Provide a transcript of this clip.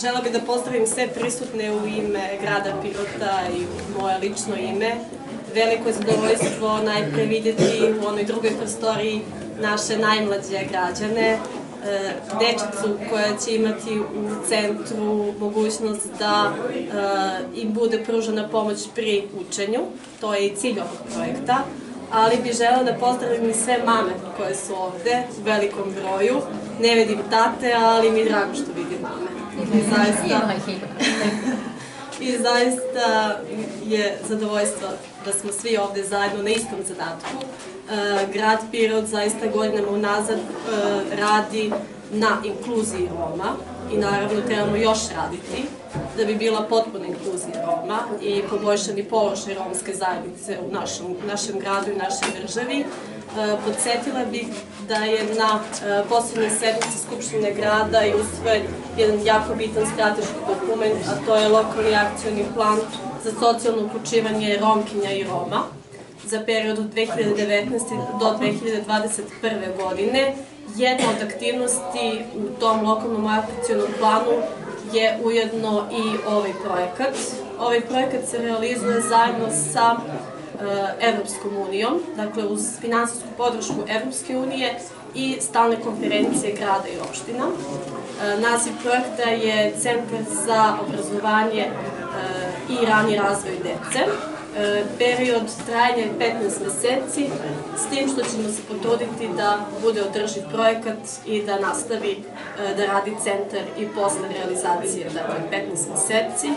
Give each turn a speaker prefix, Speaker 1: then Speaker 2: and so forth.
Speaker 1: Žela bih da pozdravim sve prisutne u ime grada Pirota i u moje lično ime. Veliko je zadovoljstvo najpre vidjeti u onoj drugoj prostoriji naše najmlađe građane, e, dečicu koja će imati u centru mogućnost da e, im bude pružena pomoć pri učenju. To je i cilj ovog projekta ali bih žela da pozdravim i sve mame koje su ovde u velikom broju. Ne vidim tate, ali mi je drago što vidim mame. I zaista, I zaista je zadovoljstvo da smo svi ovde zajedno na istom zadatku. E, grad Pirot zaista godinama unazad e, radi na inkluziji Roma i naravno trebamo još raditi da bi bila potpuna inkluzija Roma i poboljšani položaj romske zajednice u našem, našem gradu i našoj državi. E, podsjetila bih da je na e, poslednjoj sednici Skupštine grada i usvojen jedan jako bitan strateški dokument, a to je lokalni akcijni plan za socijalno uključivanje Romkinja i Roma za period od 2019. do 2021. godine. Jedna od aktivnosti u tom lokalnom akcijnom planu je ujedno i ovaj projekat. Ovaj projekat se realizuje zajedno sa e, Evropskom unijom, dakle uz finansijsku podršku Evropske unije i stalne konferencije grada i opština. E, naziv projekta je Centar za obrazovanje e, i rani razvoj dece. Period trajanja je 15 meseci, s tim što ćemo se potruditi da bude održiv projekat i da nastavi da radi centar i posle realizacije, dakle 15 meseci.